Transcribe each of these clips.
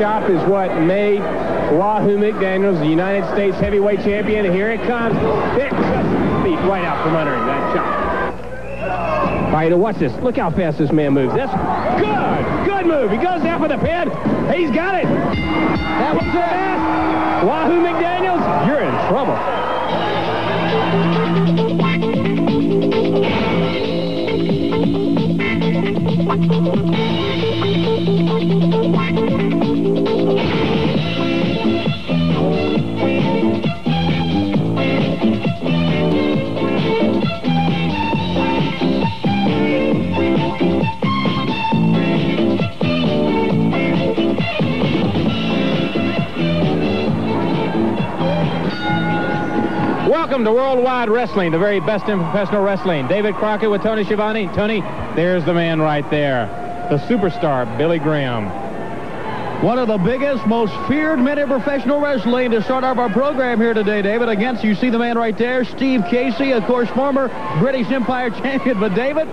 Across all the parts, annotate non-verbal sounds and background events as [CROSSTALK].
chop is what made Wahoo McDaniels the United States heavyweight champion. Here it comes. Just beat right out from under him, that chop. All right, watch this. Look how fast this man moves. That's good. Good move. He goes down for the pin. He's got it. That was fast. Wahoo McDaniels, you're in trouble. Welcome to Worldwide Wrestling, the very best in professional wrestling. David Crockett with Tony Schiavone. Tony, there's the man right there, the superstar, Billy Graham. One of the biggest, most feared men in professional wrestling to start off our program here today, David. Against, you see the man right there, Steve Casey, of course, former British Empire [LAUGHS] champion. But, David,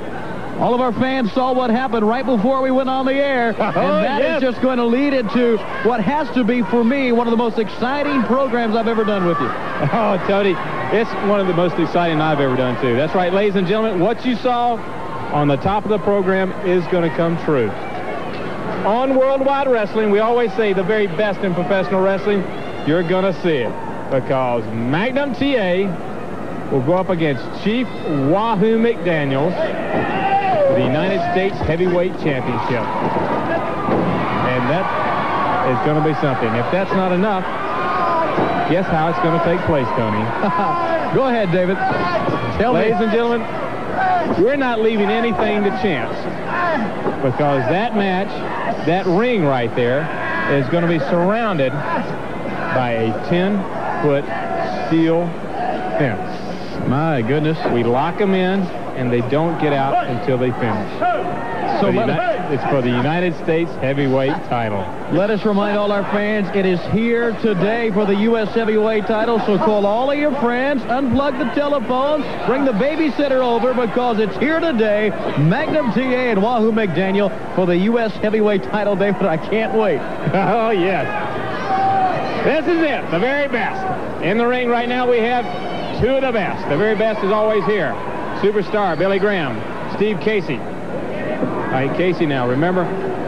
all of our fans saw what happened right before we went on the air. [LAUGHS] Oh, and that yes. is just going to lead into what has to be, for me, one of the most exciting programs I've ever done with you. [LAUGHS] Oh, Tony, it's one of the most exciting I've ever done, too. That's right, ladies and gentlemen, what you saw on the top of the program is going to come true. On Worldwide Wrestling, we always say the very best in professional wrestling. You're going to see it because Magnum TA will go up against Chief Wahoo McDaniels the United States Heavyweight Championship. And that is going to be something. If that's not enough, guess how it's going to take place, Tony. [LAUGHS] Go ahead, David. Tell me. Ladies and gentlemen, we're not leaving anything to chance because that match, that ring right there, is going to be surrounded by a 10-foot steel fence. My goodness. We lock them in, and they don't get out until they finish. So the it's for the United States heavyweight title. let us remind all our fans, it is here today for the U.S. heavyweight title. So call all of your friends, unplug the telephone, bring the babysitter over because it's here today. Magnum TA and Wahoo McDaniel for the U.S. heavyweight title, David. I can't wait. [LAUGHS] Oh, yes. This is it, the very best. In the ring right now, we have two of the best. The very best is always here. Superstar Billy Graham, Steve Casey. Right, Casey now, remember,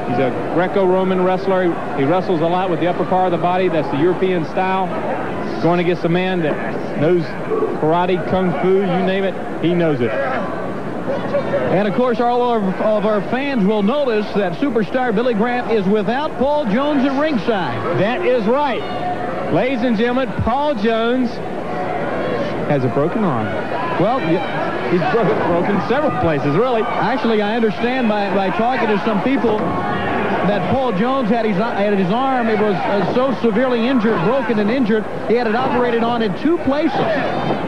he's a Greco-Roman wrestler. He, wrestles a lot with the upper part of the body. That's the European style. Going against a man that knows karate, kung fu, you name it, he knows it. And of course, all of, of our fans will notice that superstar Billy Graham is without Paul Jones at ringside. That is right. Ladies and gentlemen, Paul Jones has a broken arm. Well, He's bro- broken several places, really. Actually, I understand by, by talking to some people that Paul Jones had his, had his arm, it was uh, so severely injured, broken and injured, he had it operated on in two places.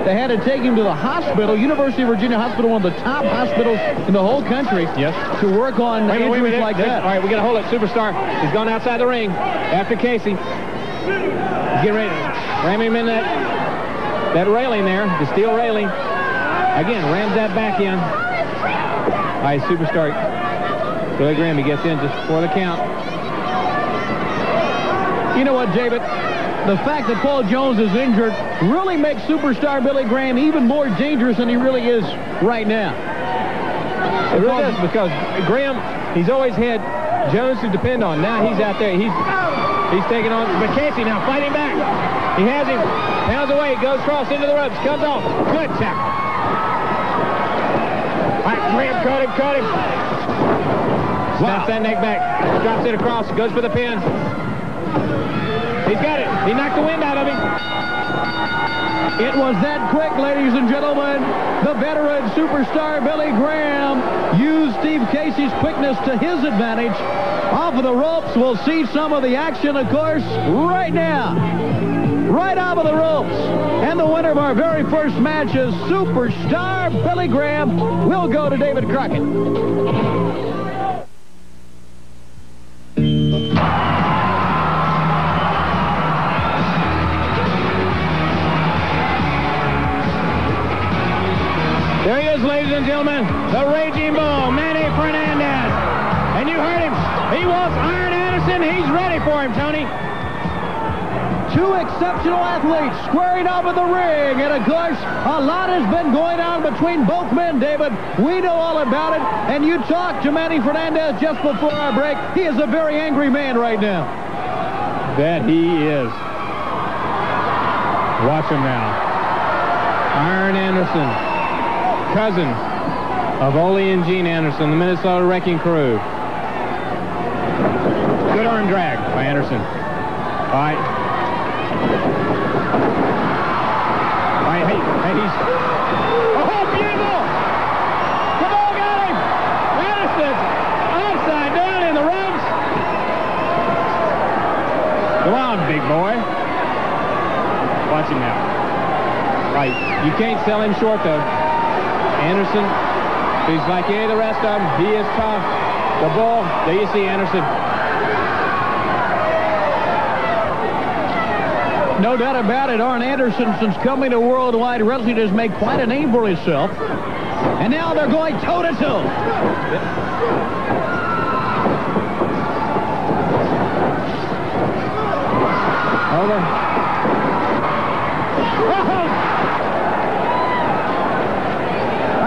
They had to take him to the hospital, University of Virginia Hospital, one of the top hospitals in the whole country, Yes. to work on Wait minute, wait injuries like that. All right, we got to hold it. Superstar. He's gone outside the ring after Casey. He's getting ready to ram him in that, that railing there, the steel railing. Again, rams that back in. All right, Superstar. Billy Graham, he gets in just before the count. You know what, David? The fact that Paul Jones is injured really makes superstar Billy Graham even more dangerous than he really is right now. It really does because Graham, he's always had Jones to depend on. Now he's out there. He's he's taking on. But now fighting back. He has him. Pounds away. Goes cross into the ropes. Comes off. Good tackle. Graham caught him. Caught him. Snaps that neck back. Drops it across. Goes for the pin. He's got it. He knocked the wind out of him. It was that quick, ladies and gentlemen. The veteran superstar Billy Graham used Steve Casey's quickness to his advantage. Off of the ropes, we'll see some of the action, of course, right now. Right off of the ropes. And the winner of our very first match is superstar Billy Graham. We'll go to David Crockett. Two exceptional athletes squaring off in the ring. And of course, a lot has been going on between both men, David. We know all about it. And you talked to Manny Fernandez just before our break. He is a very angry man right now. That he is. Watch him now. Arn Anderson, cousin of Ole and Gene Anderson, the Minnesota Wrecking Crew. Good arm drag by Anderson. All right. All right, hey, hey, he's... Oh, beautiful! The bull got him! Anderson, upside down in the ropes. Go on, big boy. Watch now. Right, you can't sell him short, though. Anderson, he's like any of the rest of them. He is tough. The bull, there you see Anderson. No doubt about it, Arn Anderson, since coming to Worldwide Wrestling, has made quite a name for himself. And now they're going toe-to-toe. Over.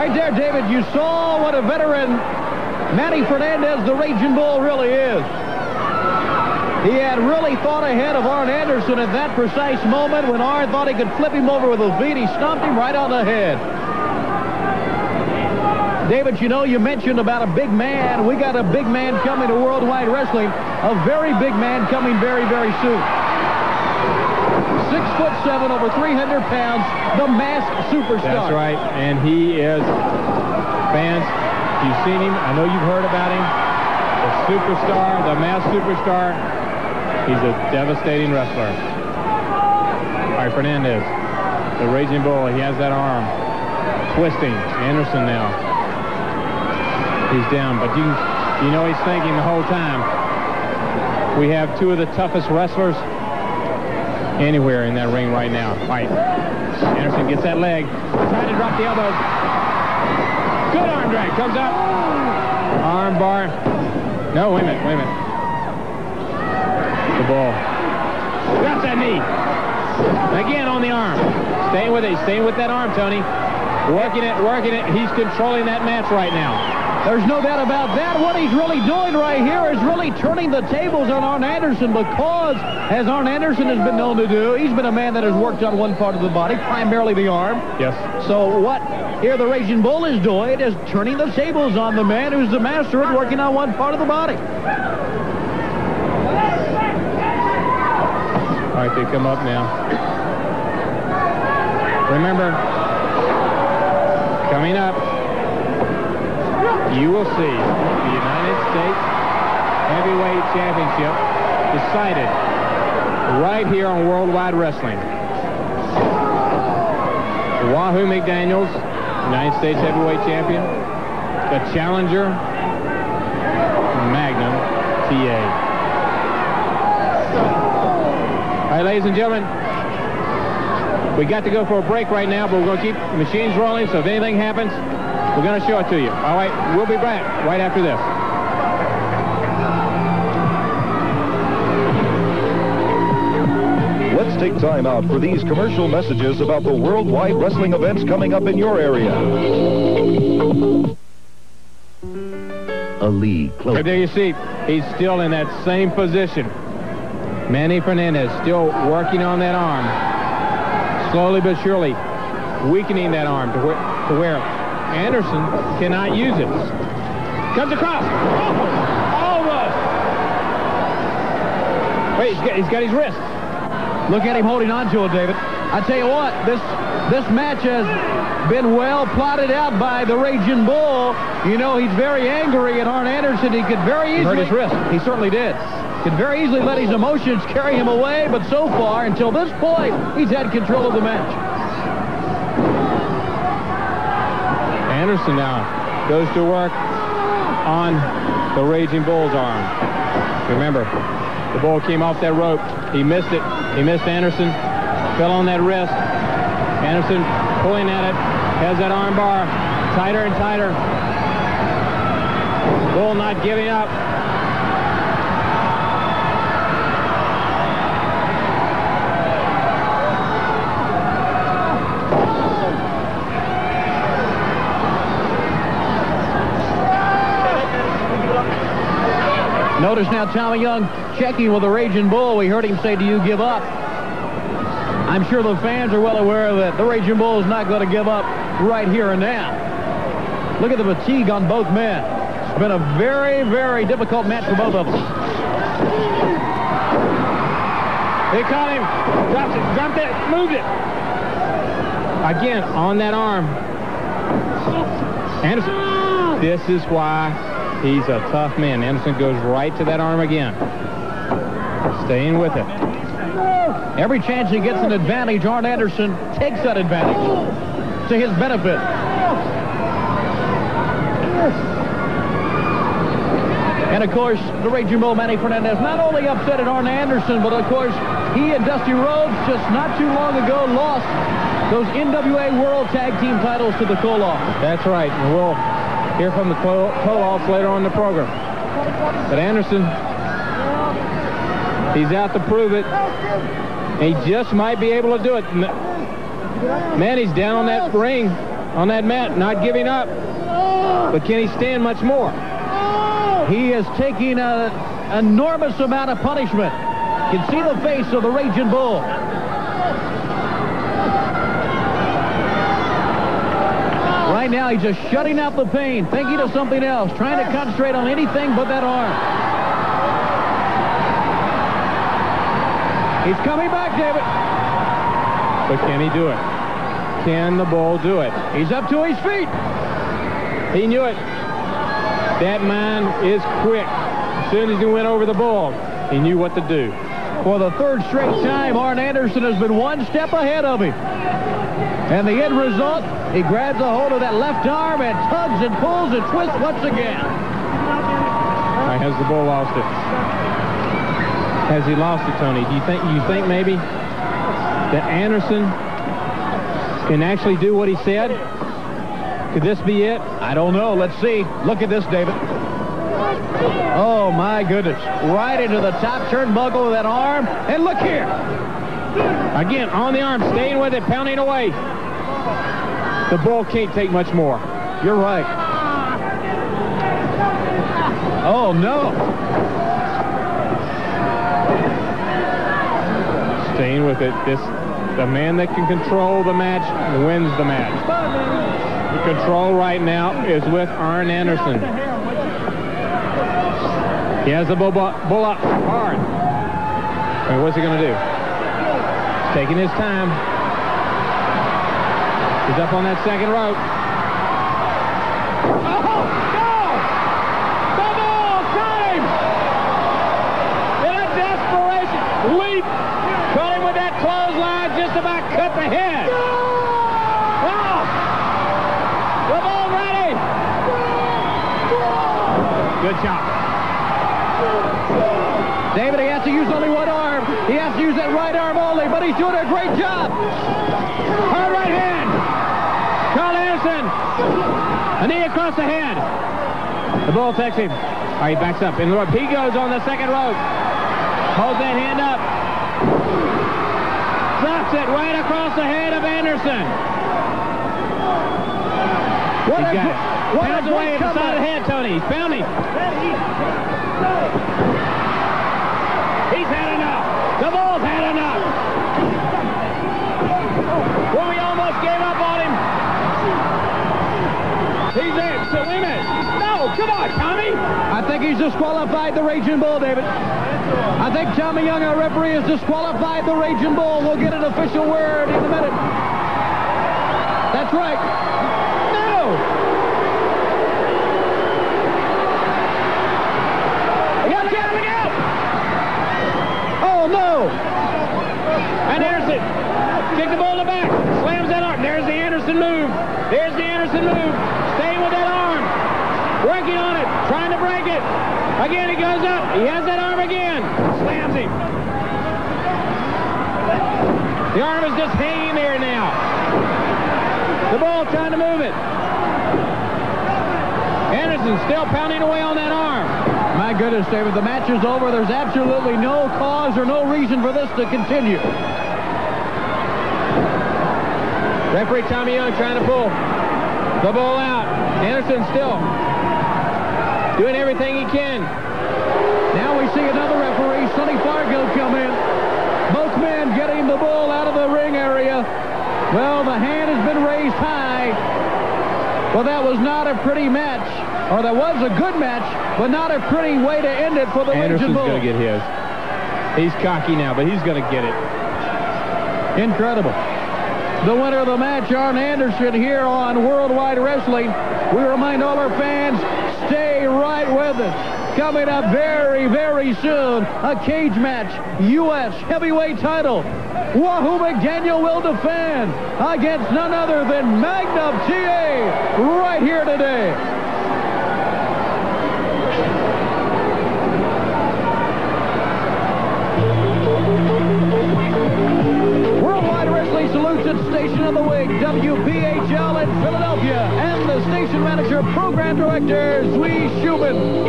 Right there, David, you saw what a veteran Manny Fernandez, the Raging Bull, really is. He had really thought ahead of Arn Anderson at that precise moment when Arn thought he could flip him over with his feet. He stomped him right on the head. David, you know, you mentioned about a big man. We got a big man coming to Worldwide Wrestling. A very big man coming very, very soon. Six foot seven, over 300 pounds, the masked superstar. That's right, and he is, fans, you've seen him, I know you've heard about him, the superstar, the masked superstar. He's a devastating wrestler. All right, Fernandez, the Raging Bull, he has that arm. Twisting, Anderson now. He's down, but you, you know he's thinking the whole time. We have two of the toughest wrestlers anywhere in that ring right now. Right. Anderson gets that leg. Trying to drop the elbow. Good arm drag. Comes up. Arm bar. No, wait a minute. Wait a minute. The bull. Drops that knee. Again on the arm. Staying with it. Staying with that arm, Tony. Working it, working it. He's controlling that match right now. There's no doubt about that. What he's really doing right here is really turning the tables on Arn Anderson because, as Arn Anderson has been known to do, he's been a man that has worked on one part of the body, primarily the arm. Yes. So what here the Raging Bull is doing is turning the tables on the man who's the master at working on one part of the body. All right, they come up now. Remember, coming up, you will see the United States Heavyweight Championship decided right here on Worldwide Wrestling. Wahoo McDaniels, United States Heavyweight Champion. The challenger, Magnum TA. All right, ladies and gentlemen, we got to go for a break right now, but we're going to keep the machines rolling, so if anything happens, we're going to show it to you. All right, we'll be back right after this. Let's take time out for these commercial messages about the worldwide wrestling events coming up in your area. A league close. Right there you see, he's still in that same position. Manny Fernandez still working on that arm. Slowly but surely weakening that arm to where, to where Anderson cannot use it. Comes across. Oh, almost. Wait, he's got, he's got his wrist. Look at him holding on to it, David. I tell you what, this this match has been well plotted out by the Raging Bull. You know, he's very angry at Arn Anderson. He could very He hurt his wrist. He certainly did. Could very easily let his emotions carry him away, but so far, until this point, he's had control of the match. Anderson now goes to work on the Raging Bull's arm. Remember, the bull came off that rope. He missed it. He missed Anderson. Fell on that wrist. Anderson pulling at it. Has that arm bar tighter and tighter. Bull not giving up. Notice now Tommy Young checking with the Raging Bull. We heard him say, do you give up? I'm sure the fans are well aware that the Raging Bull is not going to give up right here and now. Look at the fatigue on both men. It's been a very, very difficult match for both of them. They caught him. Dropped it. Dropped it. Moved it. Again, on that arm. Anderson. This is why he's a tough man. Anderson goes right to that arm again. Staying with it. Every chance he gets an advantage, Arn Anderson takes that advantage to his benefit. And of course, the Raging Bull Manny Fernandez not only upset at Arn Anderson, but of course, he and Dusty Rhodes just not too long ago lost those NWA World Tag Team titles to the Koloffs. That's right. We'll hear from the Koloffs later on in the program. But Anderson, he's out to prove it. He just might be able to do it. Man, he's down on that ring, on that mat, not giving up. But can he stand much more? He is taking an enormous amount of punishment. You can see the face of the Raging Bull. Right now, he's just shutting out the pain, thinking of something else, trying to concentrate on anything but that arm. He's coming back, David. But can he do it? Can the bull do it? He's up to his feet. He knew it. That man is quick. As soon as he went over the bull, he knew what to do. For the third straight time, Arn Anderson has been one step ahead of him. And the end result, he grabs a hold of that left arm and tugs and pulls and twists once again. Has the bull lost it? Has he lost it, Tony? Do you think you think maybe that Anderson can actually do what he said? Could this be it? I don't know. Let's see. Look at this, David. Oh, my goodness. Right into the top turnbuckle of that arm. And look here. Again, on the arm, staying with it, pounding away. The bull can't take much more. You're right. Oh, no. Staying with it. This, the man that can control the match wins the match. The control right now is with Arn Anderson. He has the bull, bull up hard. Mean, what's he going to do? He's taking his time. He's up on that second rope. Oh, no! The bull got! In a desperation leap, caught him with that clothesline, just about cut the head. The bull ready! Good shot. David, he has to use only one arm. He has to use that right arm only, but he's doing a great job. Hard right hand. Carl Anderson. A knee across the head. The bull takes him. All right, he backs up in the rope. He goes on the second rope. Holds that hand up. Drops it right across the head of Anderson. What He's a, got it. What Pounds away at the side of the head, Tony. He's pounding. He's had enough. The bull's had enough. Well, we almost gave up on him. He's there. So a. No, come on, Tommy. I think he's disqualified the Raging Bull, David. I think Tommy Young, our referee, has disqualified the Raging Bull. We'll get an official word in a minute. That's right. No! Watch out, look out. Oh, no! And Anderson. Kick the bull in the back. Slams that arm. There's the Anderson move. There's the Anderson move. Staying with that arm. Working on it. Trying to break it. Again, he goes up. He has that arm again. Slams him. The arm is just hanging there now. The bull trying to move it. Anderson still pounding away on that arm. My goodness, David, the match is over. There's absolutely no cause or no reason for this to continue. Referee Tommy Young trying to pull the bull out. Anderson still doing everything he can. Now we see another referee, Sonny Fargo, come in. Both men getting the bull out of the ring area. Well, the hand has been raised high. Well, that was not a pretty match. Or that was a good match, but not a pretty way to end it for the Anderson's Legion Bull. going to get his. He's cocky now, but he's going to get it. Incredible. The winner of the match, Arn Anderson, here on Worldwide Wrestling. We remind all our fans, stay right with us. Coming up very, very soon, a cage match, U.S. heavyweight title. Wahoo McDaniel will defend against none other than Magnum TA right here today. Program director, Zwi Schumann.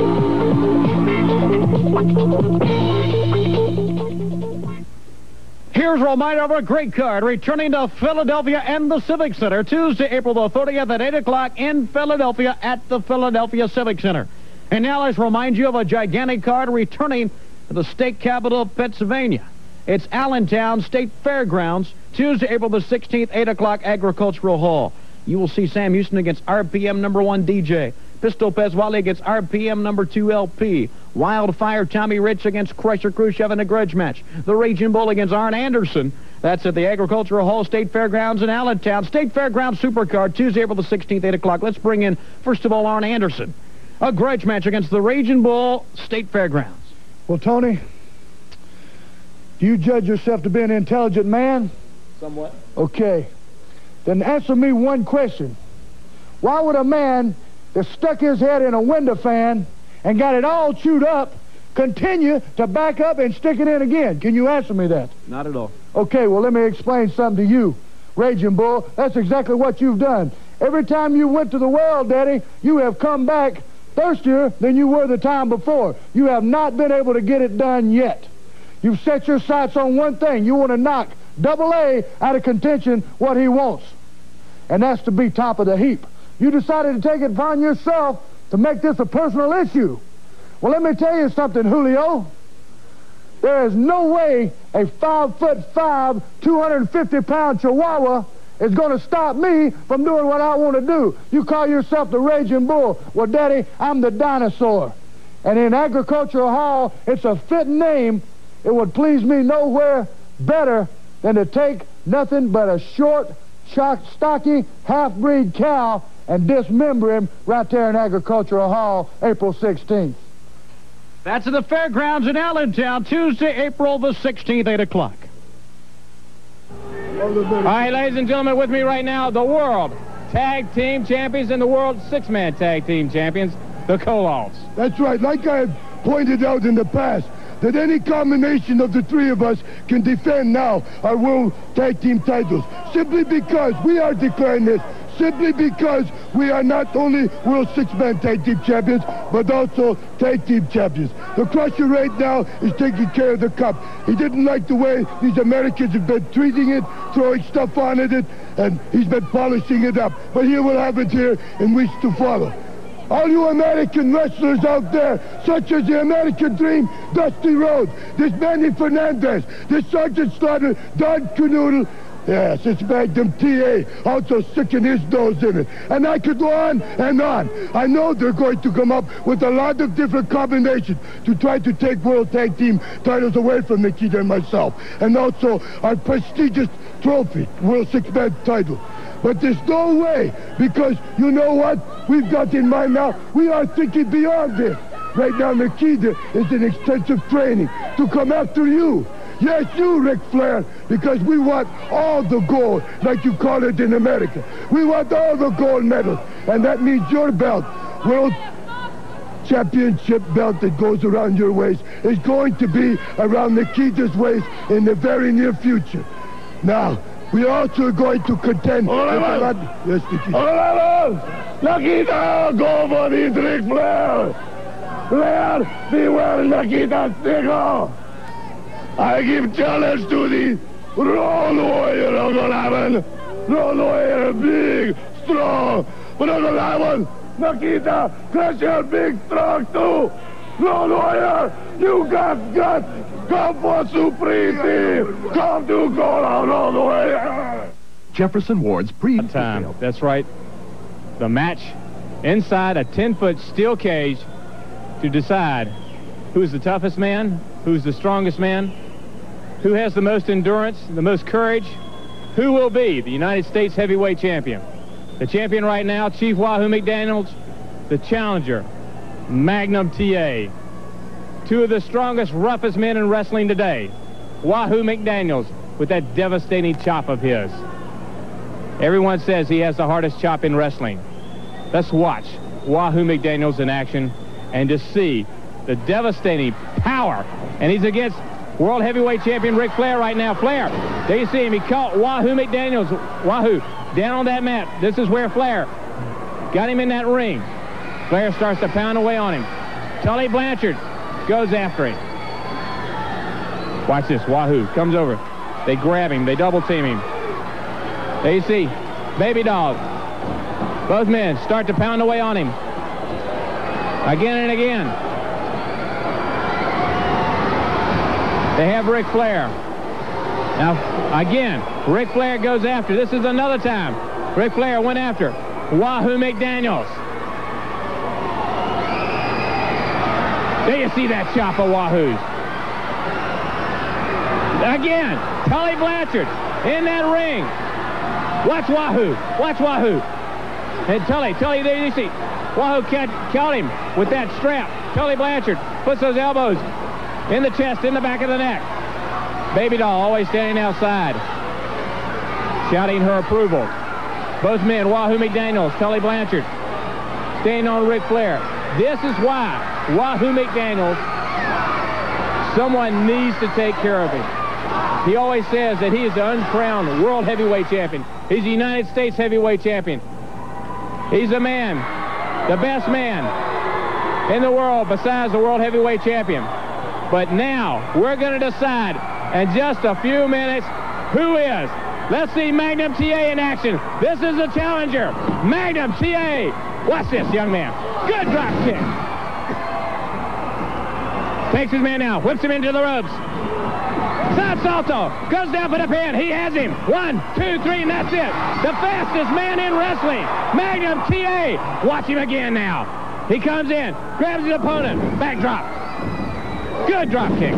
Here's a reminder of a great card returning to Philadelphia and the Civic Center Tuesday, April the 30th at 8 o'clock in Philadelphia at the Philadelphia Civic Center. And now let's remind you of a gigantic card returning to the state capital of Pennsylvania. It's Allentown State Fairgrounds, Tuesday, April the 16th, 8 o'clock, Agricultural Hall. You will see Sam Houston against RPM number one DJ. Pistol Pez Whatley against RPM number two LP. Wildfire Tommy Rich against Crusher Khrushchev in a grudge match. The Raging Bull against Arn Anderson. That's at the Agricultural Hall State Fairgrounds in Allentown. State Fairgrounds Supercard, Tuesday, April the 16th, 8 o'clock. Let's bring in, first of all, Arn Anderson. A grudge match against the Raging Bull, State Fairgrounds. Well, Tony, do you judge yourself to be an intelligent man? Somewhat. Okay. Then answer me one question. Why would a man that stuck his head in a window fan and got it all chewed up continue to back up and stick it in again? Can you answer me that? Not at all. Okay, well, let me explain something to you, Raging Bull. That's exactly what you've done. Every time you went to the well, Daddy, you have come back thirstier than you were the time before. You have not been able to get it done yet. You've set your sights on one thing. You want to knock Double A out of contention what he wants. And that's to be top of the heap. You decided to take it upon yourself to make this a personal issue. Well, let me tell you something, Julio. There is no way a five foot five, 250 pound chihuahua is going to stop me from doing what I want to do. You call yourself the Raging Bull. Well, Daddy, I'm the dinosaur. And in Agricultural Hall, it's a fitting name. It would please me nowhere better than to take nothing but a short, stocky, half-breed cow and dismember him right there in Agricultural Hall, April 16th. That's at the fairgrounds in Allentown, Tuesday, April the 16th, 8 o'clock. All right, ladies and gentlemen, with me right now, the world tag team champions and the world six-man tag team champions, the Koloffs. That's right. Like I have pointed out in the past, that any combination of the three of us can defend now our world tag team titles. Simply because we are declaring this, simply because we are not only world six-man tag team champions, but also tag team champions. The Crusher right now is taking care of the cup. He didn't like the way these Americans have been treating it, throwing stuff on it, and he's been polishing it up. But he will have it here in weeks to follow. All you American wrestlers out there, such as the American Dream, Dusty Rhodes, this Manny Fernandez, this Sergeant Slaughter, Don Kernodle, yes, it's Magnum TA, also sticking his nose in it. And I could go on and on. I know they're going to come up with a lot of different combinations to try to take World Tag Team titles away from Nikita and myself. And also our prestigious trophy, World Six-Man title. But there's no way, because you know what we've got in mind now? We are thinking beyond this. Right now, Nikita is in extensive training to come after you. Yes, you, Ric Flair, because we want all the gold, like you call it in America. We want all the gold medals, and that means your belt, World Championship belt that goes around your waist, is going to be around Nikita's waist in the very near future. Now, we also are going to contend lot... Yes, Nikita. Nikita, go for this, Ric Flair! Flair, beware Nikita Stickle! I give challenge to the Road Warrior, Uncle Ivan! Road Warrior, big, strong, but Uncle Ivan, Nikita, crush your big, strong too! Road Warrior, you got guts. Come for Supreme Team. Come to Cola, Road Warrior. Jefferson Ward's pre time. That's right. The match inside a 10-foot steel cage to decide who's the toughest man, who's the strongest man, who has the most endurance, the most courage, who will be the United States heavyweight champion. The champion right now, Chief Wahoo McDaniels, the challenger, Magnum TA. Two of the strongest, roughest men in wrestling today. Wahoo McDaniels with that devastating chop of his. Everyone says he has the hardest chop in wrestling. Let's watch Wahoo McDaniels in action and to see the devastating power. And he's against World Heavyweight Champion Ric Flair right now. Flair, there you see him. He caught Wahoo McDaniels. Wahoo down on that mat. This is where Flair got him in that ring. Flair starts to pound away on him. Tully Blanchard goes after him. Watch this. Wahoo comes over. They grab him. They double team him. See Baby Doll. Both men start to pound away on him. Again and again. They have Ric Flair. Now, again, Ric Flair goes after. This is another time. Ric Flair went after Wahoo McDaniels. There you see that chop of Wahoo's. Again, Tully Blanchard in that ring. Watch Wahoo. Watch Wahoo. And Tully, Tully, there you see. Wahoo caught him with that strap. Tully Blanchard puts those elbows in the chest, in the back of the neck. Baby doll always standing outside, shouting her approval. Both men, Wahoo McDaniels, Tully Blanchard, standing on Ric Flair. This is why Wahoo McDaniels, someone needs to take care of him. He always says that he is the uncrowned world heavyweight champion. He's the United States heavyweight champion. He's the man, the best man in the world besides the world heavyweight champion. But now, we're going to decide in just a few minutes who is. Let's see Magnum TA in action. This is the challenger, Magnum TA. Watch this, young man. Good drop kick. Takes his man now, whips him into the ropes. Side salto, goes down for the pin. He has him. One, two, three, and that's it. The fastest man in wrestling, Magnum TA. Watch him again now. He comes in, grabs his opponent, backdrop. Good drop kick.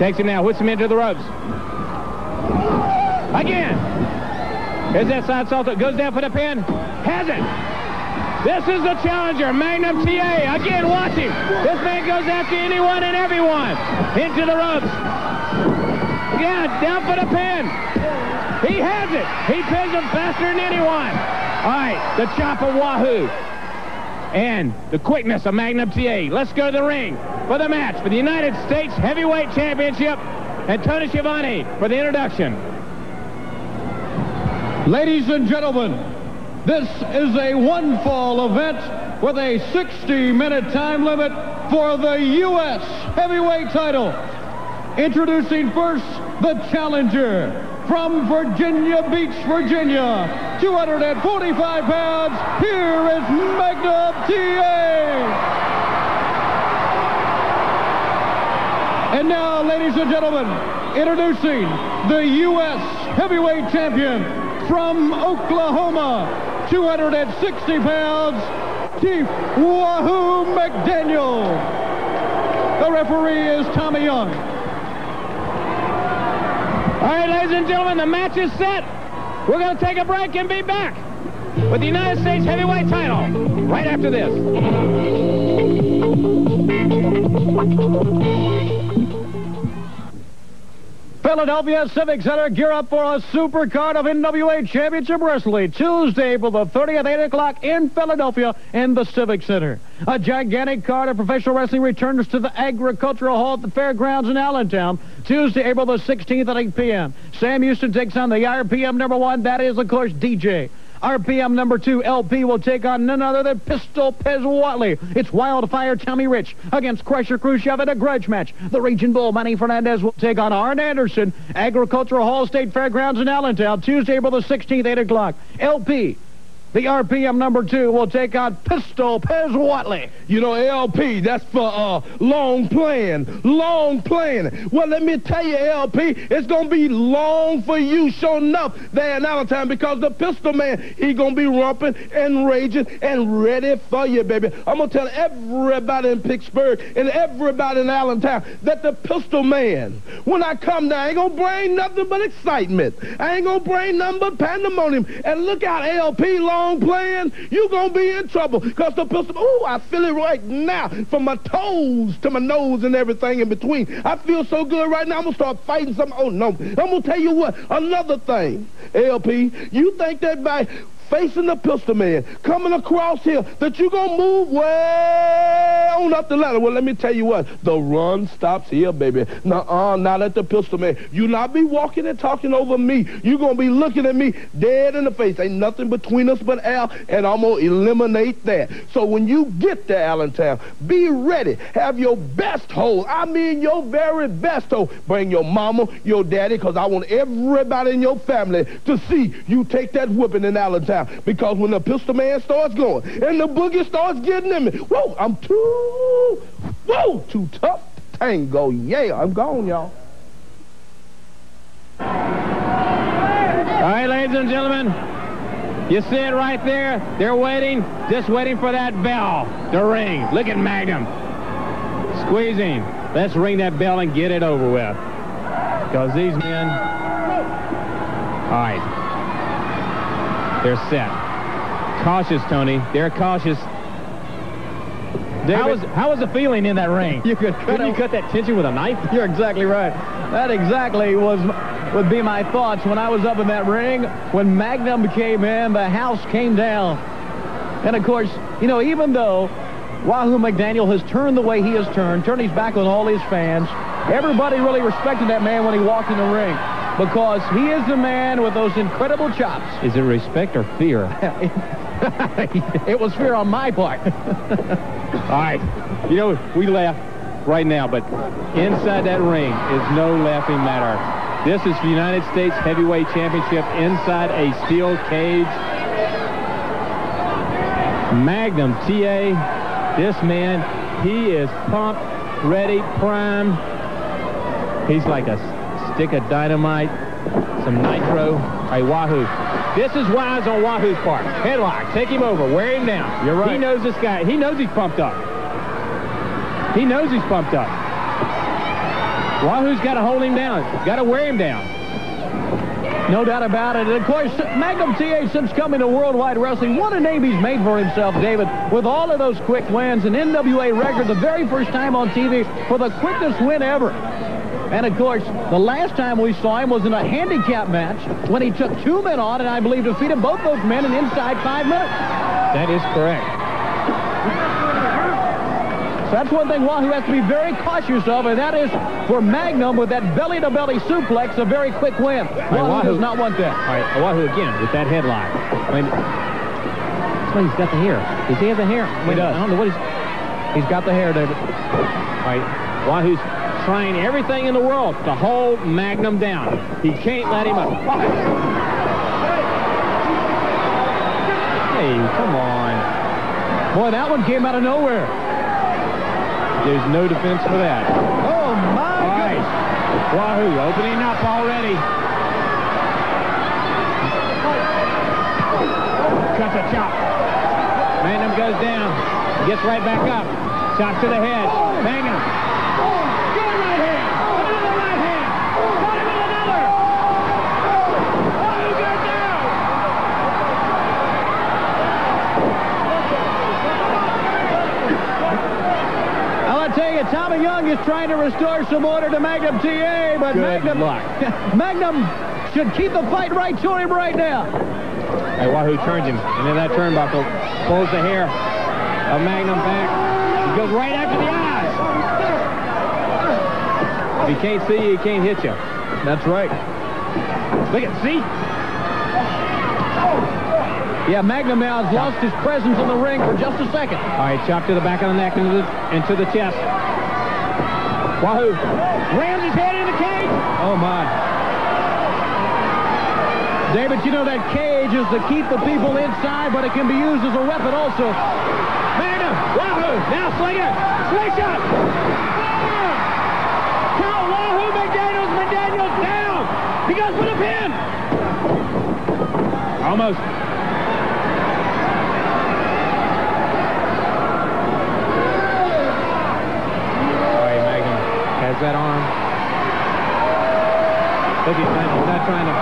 Takes him now, whips him into the ropes. Again. Here's that side salto. Goes down for the pin. Has it. This is the challenger, Magnum TA. Again, watch him. This man goes after anyone and everyone. Into the ropes. Again, down for the pin. He has it. He pins him faster than anyone. All right, the chop of Wahoo and the quickness of Magnum TA. Let's go to the ring for the match for the United States Heavyweight Championship and Tony Schiavone for the introduction. Ladies and gentlemen, this is a one-fall event with a 60-minute time limit for the U.S. heavyweight title. Introducing first the challenger from Virginia Beach, Virginia, 245 pounds, here is Magnum TA. And now, ladies and gentlemen, introducing the U.S. heavyweight champion from Oklahoma, 260 pounds, Chief Wahoo McDaniel. The referee is Tommy Young. All right, ladies and gentlemen, the match is set. We're going to take a break and be back with the United States heavyweight title right after this. Philadelphia Civic Center gear up for a super card of NWA Championship Wrestling Tuesday, April the 30th, 8 o'clock in Philadelphia in the Civic Center. A gigantic card of professional wrestling returns to the Agricultural Hall at the Fairgrounds in Allentown Tuesday, April the 16th at 8 p.m. Sam Houston takes on the RPM number one. That is, of course, DJ. RPM number two, LP, will take on none other than Pistol Pez Whatley. It's Wildfire Tommy Rich against Crusher Khrushchev in a grudge match. The Raging Bull, Manny Fernandez, will take on Arn Anderson. Agricultural Hall State Fairgrounds in Allentown, Tuesday, April the 16th, 8 o'clock. LP the RPM number two, will take on Pistol Pez Whatley. You know, LP, that's for uh, long playing, long playing. Well, let me tell you, LP, it's going to be long for you, sure enough, there in Allentown, because the Pistol Man, he going to be romping and raging and ready for you, baby. I'm going to tell everybody in Pittsburgh and everybody in Allentown that the Pistol Man, when I come down, ain't going to bring nothing but excitement. I ain't going to bring nothing but pandemonium. And look out, LP, long playing, you're going to be in trouble, because the Pistol, ooh, I feel it right now, from my toes to my nose and everything in between. I feel so good right now, I'm going to start fighting some, oh no, I'm going to tell you what, another thing, LP, you think that by facing the pistol man, coming across here, that you're going to move way on up the ladder. Well, let me tell you what, the run stops here, baby. Nuh-uh, not at the pistol man. You not be walking and talking over me. You're going to be looking at me dead in the face. Ain't nothing between us but Al, and I'm going to eliminate that. So when you get to Allentown, be ready. Have your best hold. I mean your very best hold. Bring your mama, your daddy, because I want everybody in your family to see you take that whipping in Allentown. Because when the pistol man starts going and the boogie starts getting in me, whoa, I'm too, whoa, too tough to tango. Yeah, I'm gone, y'all. All right, ladies and gentlemen, you see it right there. They're waiting, just waiting for that bell to ring. Look at Magnum. Squeezing. Let's ring that bell and get it over with. Because these men... All right. They're set. Cautious, Tony. They're cautious. David, how was how was the feeling in that ring? [LAUGHS] You could cut Couldn't you cut that tension with a knife? You're exactly right. That exactly was would be my thoughts when I was up in that ring. When Magnum came in, the house came down. And of course, you know, even though Wahoo McDaniel has turned the way he has turned, turned his back on all his fans, everybody really respected that man when he walked in the ring because he is the man with those incredible chops. Is it respect or fear? [LAUGHS] it was fear on my part. All right. You know, we laugh right now, but inside that ring is no laughing matter. This is the United States Heavyweight Championship inside a steel cage. Magnum TA, this man, he is pumped, ready, primed. He's like a stick of dynamite, some nitro. Hey, Wahoo. This is wise on Wahoo's part. Headlock. Take him over. Wear him down. You're right. He knows this guy. He knows he's pumped up. He knows he's pumped up. Wahoo's got to hold him down. Got to wear him down. No doubt about it. And of course, Magnum TA, since coming to Worldwide Wrestling, what a name he's made for himself, David, with all of those quick wins. An NWA record, the very first time on TV for the quickest win ever. And of course, the last time we saw him was in a handicap match when he took two men on and I believe defeated both those men in inside five minutes. That is correct. So that's one thing Wahoo has to be very cautious of, and that is for Magnum with that belly-to-belly suplex, a very quick win. Wahoo, Wahoo. does not want that. All right, Wahoo again with that headlock. I mean, that's why he's got the hair. Does he have the hair? He does. I don't know what he's... He's got the hair, David. All right, Wahoo's trying everything in the world to hold Magnum down. He can't let him up. Hey, come on. Boy, that one came out of nowhere. There's no defense for that. Oh, my All right. Wahoo opening up already. Cuts a chop. Magnum goes down. Gets right back up. Shot to the head. Magnum. Good right hand. Another right hand. Got him with another. Wahoo got down. Tommy Young is trying to restore some order to Magnum TA, but Good Magnum, luck. [LAUGHS] Magnum should keep the fight right to him right now. Hey, Wahoo turns him into that turnbuckle. Pulls the hair of Magnum back. He goes right after the eyes. If he can't see you, he can't hit you. That's right. Look at, see? Yeah, Magnum now has lost his presence in the ring for just a second. All right, chop to the back of the neck into the, into the chest. Wahoo rams his head in the cage. Oh, my. David, you know that cage is to keep the people inside, but it can be used as a weapon also. Magnum, uh, Wahoo, now Slinger, slingshot. Count Wahoo, McDaniels, McDaniels down. He goes for the pin. Almost. All right, Magnum has that arm. Look, he's not, he's not trying to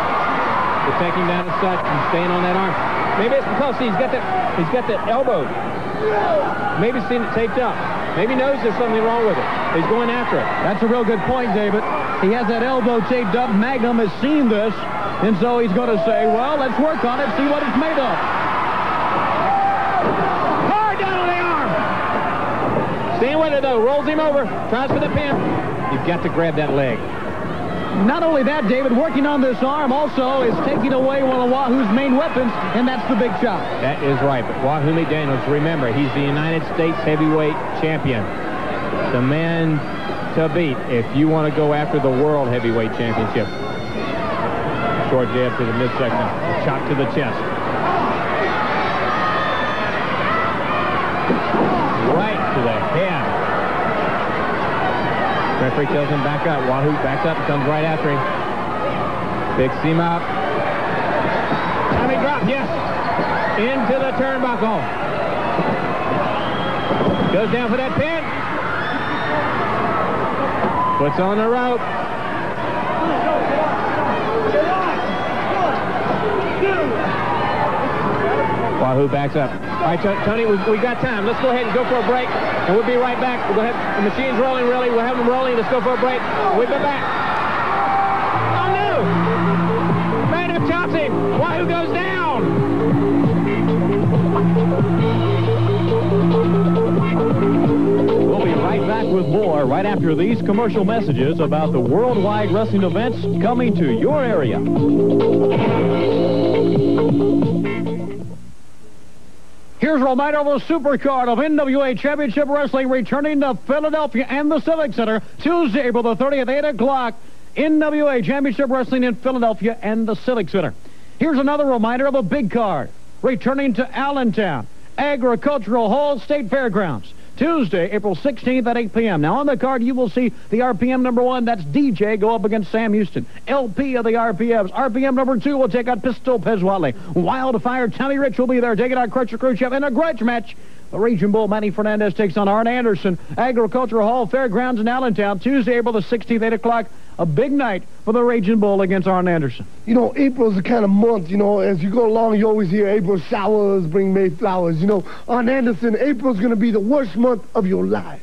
protect him down as such. He's staying on that arm. Maybe it's because he's got that he's got that elbow. Maybe seen it taped up. Maybe knows there's something wrong with it. He's going after it. That's a real good point, David. He has that elbow taped up. Magnum has seen this, and so he's going to say, well, let's work on it, see what it's made of. Hard down on the arm. Staying with it though. Rolls him over. Tries for the pin. You've got to grab that leg. Not only that, David, working on this arm also is taking away one of Wahoo's main weapons, and that's the big shot. That is right. But Wahoo McDaniels, remember, he's the United States heavyweight champion. The man to beat if you want to go after the world heavyweight championship. Short jab to the midsection. Shot to the chest. Right to the head. Referee tells him back up. Wahoo backs up and comes right after him. Picks him up. Tommy drop, yes. Into the turnbuckle. Goes down for that pin. Puts on the rope. Wahoo backs up. All right, Tony, we, we got time. Let's go ahead and go for a break, and we'll be right back. We'll have the machine's rolling, really. We'll have them rolling. Let's go for a break. We'll be back. Oh, no! Magnum chops him. Wahoo goes down. We'll be right back with more right after these commercial messages about the worldwide wrestling events coming to your area. Here's of the supercard of NWA Championship Wrestling returning to Philadelphia and the Civic Center Tuesday, April the 30th, 8 o'clock. NWA Championship Wrestling in Philadelphia and the Civic Center. Here's another reminder of a big card returning to Allentown, Agricultural Hall, State Fairgrounds. Tuesday, April 16th at 8 p.m. Now, on the card, you will see the RPM number one. That's DJ go up against Sam Houston. LP of the RPMs. RPM number two will take out Pistol Pez Whatley. Wildfire Tommy Rich will be there taking out Krusher Khrushchev in a grudge match. The Raging Bull, Manny Fernandez takes on Arn Anderson. Agricultural Hall Fairgrounds in Allentown. Tuesday, April the 16th, 8 o'clock. A big night for the Raging Bull against Arn Anderson. You know, April's the kind of month, you know, as you go along, you always hear April showers bring May flowers. You know, Arn Anderson, April's going to be the worst month of your life.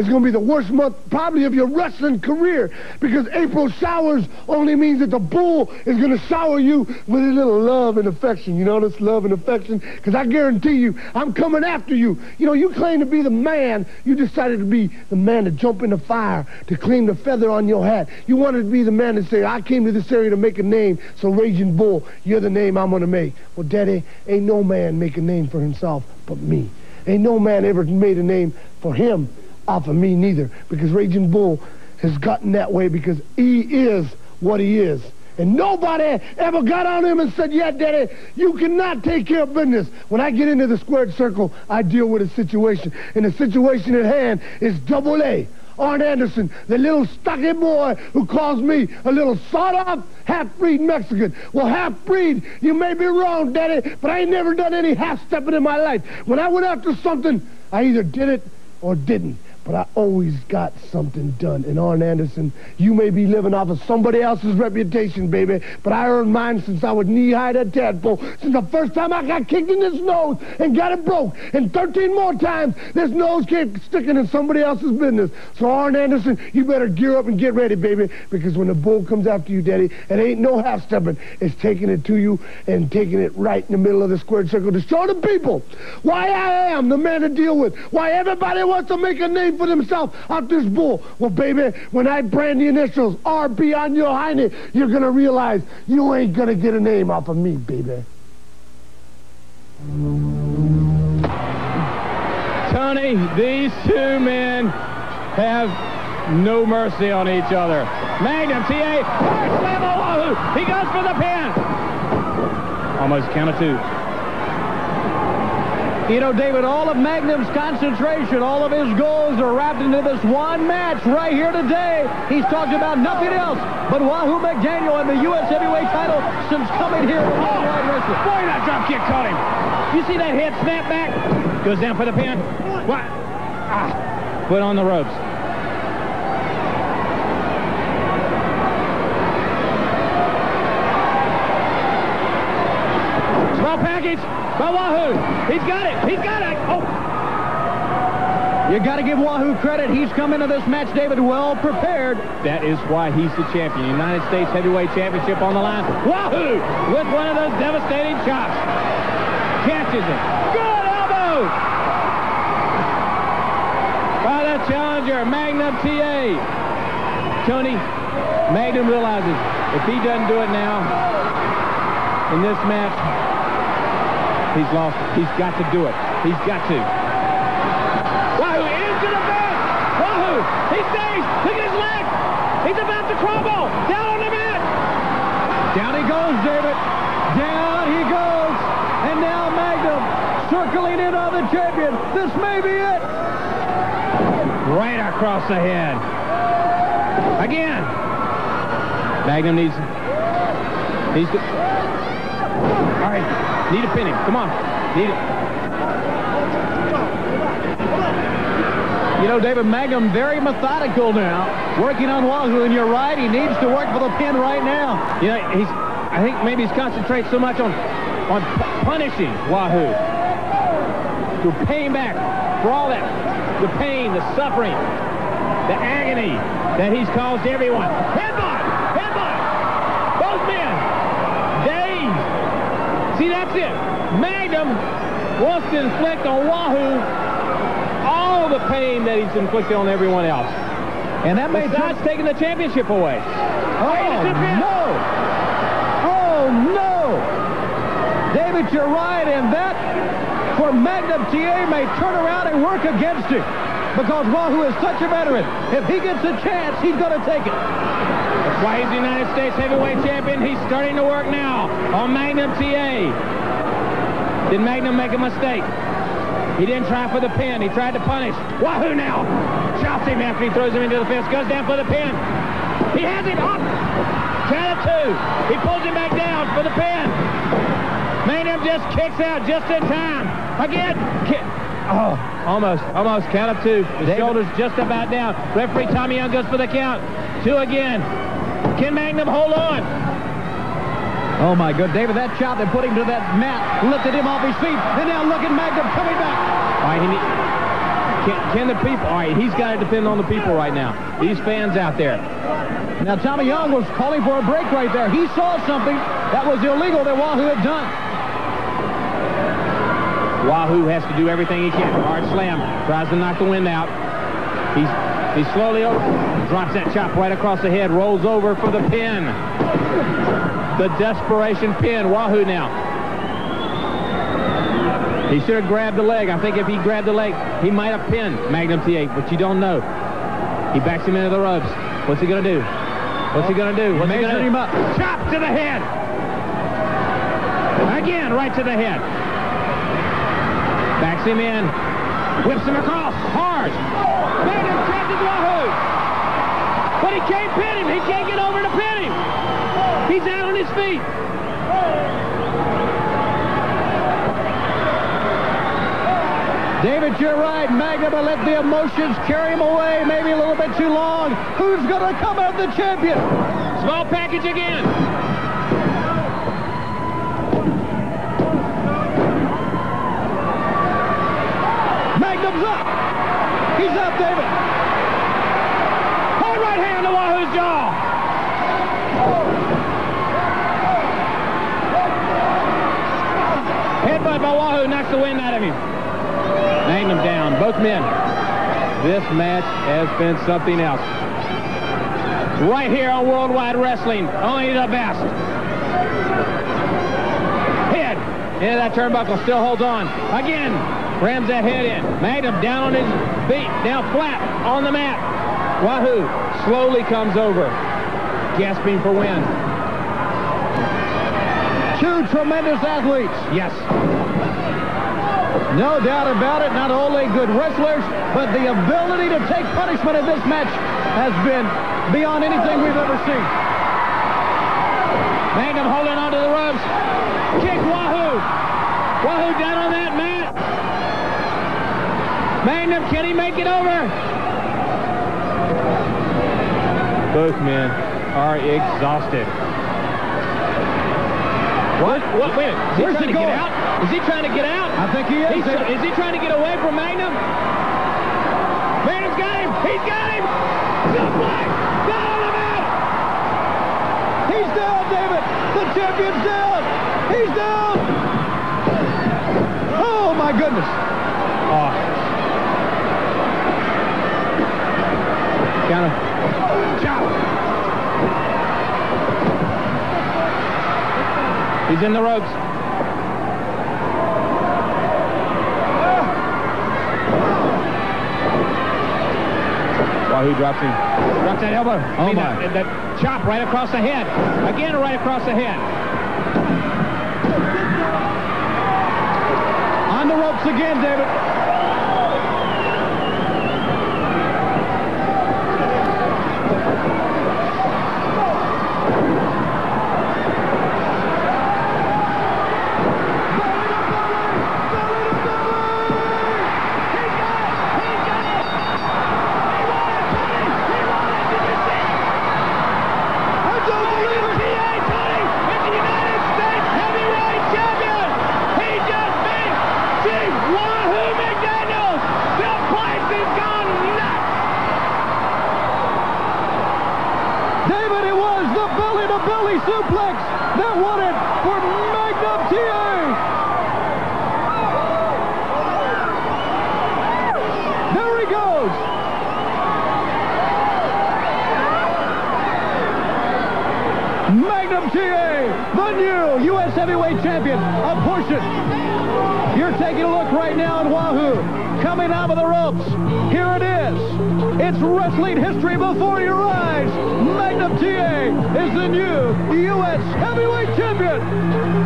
It's going to be the worst month probably of your wrestling career because April showers only means that the bull is going to shower you with a little love and affection. You know this love and affection? Because I guarantee you, I'm coming after you. You know, you claim to be the man. You decided to be the man to jump in the fire, to clean the feather on your hat. You wanted to be the man to say, I came to this area to make a name, so Raging Bull, you're the name I'm going to make. Well, Daddy, ain't no man make a name for himself but me. Ain't no man ever made a name for him off of me neither because Raging Bull has gotten that way because he is what he is. And nobody ever got on him and said, yeah, Daddy, you cannot take care of business. When I get into the squared circle, I deal with a situation. And the situation at hand is double A. Arn Anderson, the little stocky boy who calls me a little sawed-off half-breed Mexican. Well, half-breed, you may be wrong, Daddy, but I ain't never done any half-stepping in my life. When I went after something, I either did it or didn't. But I always got something done. And Arn Anderson, you may be living off of somebody else's reputation, baby, but I earned mine since I was knee-high to a tadpole. Since the first time I got kicked in this nose and got it broke. And 13 more times, this nose kept sticking in somebody else's business. So Arn Anderson, you better gear up and get ready, baby, because when the bull comes after you, Daddy, it ain't no half-stepping. It's taking it to you and taking it right in the middle of the squared circle to show the people why I am the man to deal with. Why everybody wants to make a name for themselves out this bull. Well, baby, when I brand the initials RB on your hiney, you're going to realize you ain't going to get a name off of me, baby. Tony, these two men have no mercy on each other. Magnum, TA, first Wahoo. Oh, he goes for the pin. Almost count of two. You know, David, all of Magnum's concentration, all of his goals are wrapped into this one match right here today. He's talked about nothing else but Wahoo McDaniel and the U.S. heavyweight title since coming here to Worldwide Wrestling. Boy, that drop kick caught him. You see that head snap back? Goes down for the pin. What? Ah, put on the ropes. Small package by Wahoo. He's got it. He's got it. Oh. You got to give Wahoo credit. He's come into this match, David, well prepared. That is why he's the champion. United States Heavyweight Championship on the line. Wahoo! With one of those devastating chops. Catches it. Good elbow! By the challenger, Magnum TA. Tony, Magnum realizes if he doesn't do it now in this match, he's lost. He's got to do it. He's got to. Wahoo into the fence. Wahoo! He stays. Look at his leg. He's about to crumble. Down on the mat. Down he goes, David. Down he goes. And now Magnum circling in on the champion. This may be it. Right across the head. Again. Magnum needs. To. All right. Need to pin him. Come on. Need it. You know, David Magnum very methodical now, working on Wahoo, and you're right, he needs to work for the pin right now. You know, he's. I think maybe he's concentrating so much on on pu- punishing Wahoo to pay him back for all that, the pain, the suffering, the agony that he's caused everyone. Headbutt, both men, dazed. See, that's it. Magnum wants to inflict on Wahoo all the pain that he's inflicted on everyone else. And that may Besides taking the championship away. Oh, It's a pin. no! Oh, no! David, you're right, and that for Magnum TA may turn around and work against him because Wahoo is such a veteran. If he gets a chance, he's going to take it. That's why he's the United States heavyweight champion. He's starting to work now on Magnum TA. Did Magnum make a mistake? He didn't try for the pin. He tried to punish. Wahoo now! Shots him after he throws him into the fence. Goes down for the pin. He has him up. Count of two. He pulls him back down for the pin. Magnum just kicks out just in time. Again. Oh, almost, almost. Count of two. The David- shoulder's just about down. Referee Tommy Young goes for the count. Two again. Can Magnum hold on? Oh, my good. David, that chop that put him to that mat lifted him off his feet. And now look at Magnum coming back. All right, he need, can, can the people, all right, he's got to depend on the people right now. These fans out there. Now, Tommy Young was calling for a break right there. He saw something that was illegal that Wahoo had done. Wahoo has to do everything he can. Hard slam. Tries to knock the wind out. He's he's slowly over. Drops that chop right across the head. Rolls over for the pin. The desperation pin. Wahoo now. He should have grabbed the leg. I think if he grabbed the leg, he might have pinned Magnum TA, but you don't know. He backs him into the ropes. What's he going to do? What's he going to do? What's he going to him up. Chop to the head. Again, right to the head. Backs him in. Whips him across. Hard. Magnum catches Wahoo. But he can't pin him. He can't get over to pin him. He's out on his feet. David, you're right. Magnum will let the emotions carry him away maybe a little bit too long. Who's going to come out the champion? Small package again. Magnum's up. He's up, David. Hard right hand to Wahoo's jaw. Headbutt by Wahoo knocks the wind out of him. Magnum down, both men. This match has been something else. Right here on Worldwide Wrestling, only the best. Head into that turnbuckle, still holds on. Again, rams that head in. Magnum down on his feet, Now flat on the mat. Wahoo slowly comes over, gasping for wind. Two tremendous athletes. Yes. No doubt about it. Not only good wrestlers, but the ability to take punishment in this match has been beyond anything we've ever seen. Magnum holding onto the ropes. Kick Wahoo. Wahoo down on that. Magnum, can he make it over? Both men are exhausted. What? What? Wait a he Where's trying he to get going? out? Is he trying to get out? I think he is. Is he trying to get away from Magnum? Magnum's got him. He's got him. Suplex. Down on the mat. He's down, David. The champion's down. He's down. Oh, my goodness. Oh. Count him. He's in the ropes. Wahoo drops him. Drops that elbow. I Oh, mean, my. That, that chop right across the head. Again, right across the head. On the ropes again. David, the belly-to-belly suplex that won it for Magnum TA. There he goes. Magnum TA, the new U.S. Heavyweight Champion of Portion. You're taking a look right now at Wahoo, coming out of the ropes. Here it is. It's wrestling history before your eyes. Magnum TA is the new U.S. Heavyweight Champion.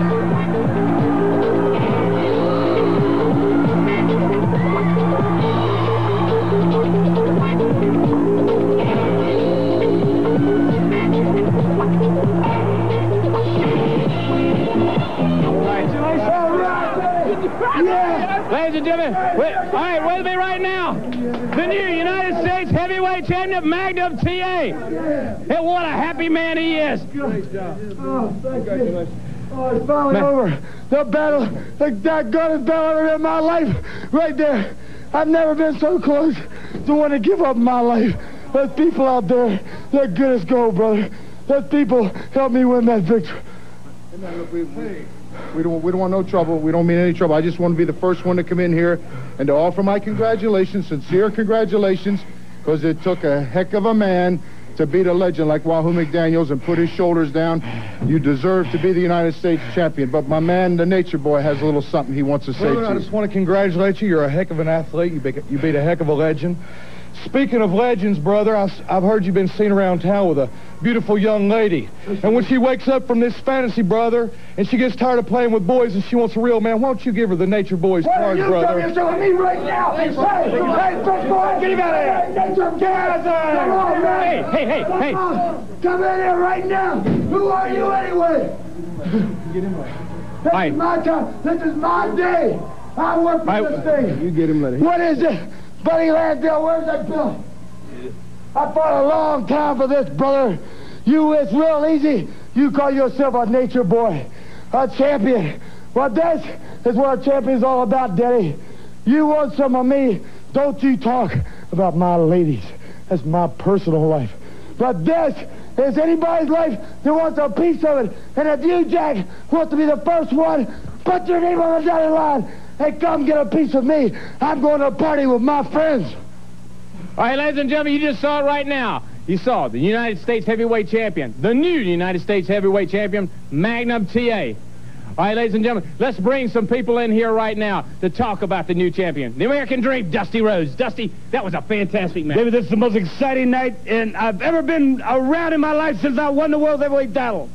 Ladies and gentlemen, wait, all right, with me right now, the new United States Heavyweight Champion, Magnum TA. And what a happy man he is. Oh, it's finally over. The battle, the that greatest battle ever in my life, right there. I've never been so close to want to give up my life. There's people out there, they're good as gold, brother. Those people helped me win that victory. We don't, we don't want no trouble. We don't mean any trouble. I just want to be the first one to come in here and to offer my congratulations, sincere congratulations, because it took a heck of a man to beat a legend like Wahoo McDaniels and put his shoulders down. You deserve to be the United States champion. But my man, the Nature Boy, has a little something he wants to say Well, I to just want to congratulate you. You're a heck of an athlete. You beat, you beat a heck of a legend. Speaking of legends, brother, I, have heard you've been seen around town with a beautiful young lady. And when she wakes up from this fantasy, brother, and she gets tired of playing with boys and she wants a real man, why don't you give her the Nature Boy's what card, brother? to me right now? Hey, hey, big boy, get him out of here. Come on, man. Hey, hey, hey, hey. Come in here right now. Who are you anyway? This Hi. is my time. This is my day. I work for Hi. this thing. You get him, let him. What is it? Buddy Landel, where's that bill? I fought a long time for this, brother. You, it's real easy. You call yourself a nature boy, a champion. Well, this is what a champion's all about, Daddy. You want some of me, don't you talk about my ladies. That's my personal life. But this is anybody's life that wants a piece of it. And if you, Jack, want to be the first one, put your name on the dotted line and come get a piece of me. I'm going to a party with my friends. All right, ladies and gentlemen, you just saw it right now. You saw the United States Heavyweight Champion, the new United States Heavyweight Champion, Magnum TA. All right, ladies and gentlemen, let's bring some people in here right now to talk about the new champion, the American Dream, Dusty Rhodes. Dusty, that was a fantastic match. David, this is the most exciting night and I've ever been around in my life since I won the World Heavyweight title.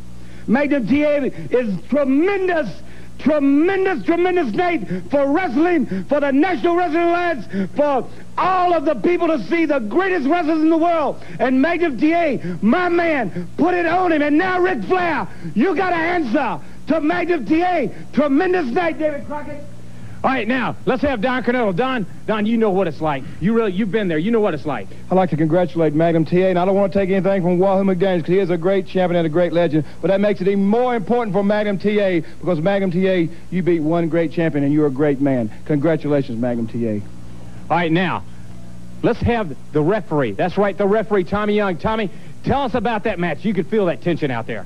Magnum TA is tremendous tremendous, tremendous night for wrestling, for the National Wrestling Alliance, for all of the people to see the greatest wrestlers in the world. And Magnum TA, my man, put it on him. And now, Ric Flair, you got to answer to Magnum TA. Tremendous night, David Crockett. All right, now, let's have Don Kernodle. Don, Don, you know what it's like. You really, you've been there. You know what it's like. I'd like to congratulate Magnum TA, and I don't want to take anything from Wahoo McDaniels because he is a great champion and a great legend, but that makes it even more important for Magnum TA because Magnum TA, you beat one great champion, and you're a great man. Congratulations, Magnum TA. All right, now, let's have the referee. That's right, the referee, Tommy Young. Tommy, tell us about that match. You could feel that tension out there.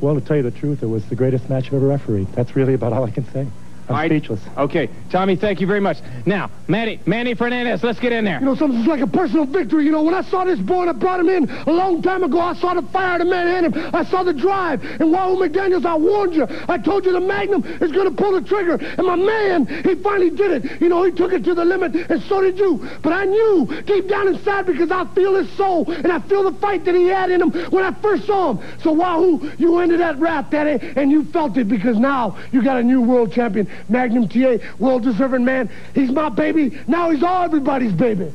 Well, to tell you the truth, it was the greatest match I've ever refereed. That's really about all I can say. I'm right. speechless. Okay, Tommy, thank you very much. Now, Manny, Manny Fernandez, let's get in there. You know, something's like a personal victory. You know, when I saw this boy and I brought him in a long time ago, I saw the fire the man in him. I saw the drive. And Wahoo McDaniels, I warned you. I told you the Magnum is going to pull the trigger. And my man, he finally did it. You know, he took it to the limit, and so did you. But I knew deep down inside because I feel his soul, and I feel the fight that he had in him when I first saw him. So, Wahoo, you ended that rap, Daddy, and you felt it because now you got a new world champion, Magnum TA well-deserving man. He's my baby. Now he's all everybody's baby.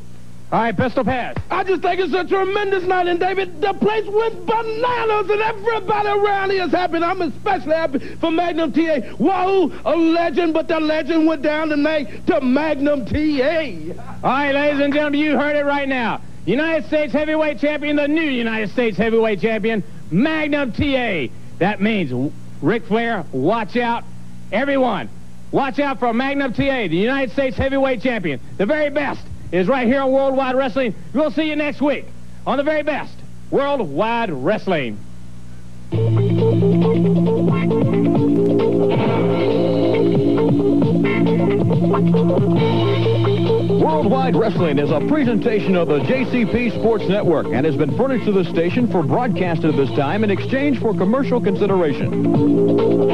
All right, Pistol Pez. I just think it's a tremendous night, and David, the place went bananas, and everybody around here is happy. I'm especially happy for Magnum TA. Whoa, a legend, but the legend went down tonight to Magnum TA. All right, ladies and gentlemen, you heard it right now. United States Heavyweight Champion, the new United States Heavyweight Champion, Magnum TA. That means Ric Flair, watch out. Everyone, Watch out for Magnum TA, the United States Heavyweight Champion. The very best is right here on Worldwide Wrestling. We'll see you next week on the very best Worldwide Wrestling. Worldwide Wrestling is a presentation of the JCP Sports Network and has been furnished to the station for broadcast at this time in exchange for commercial consideration.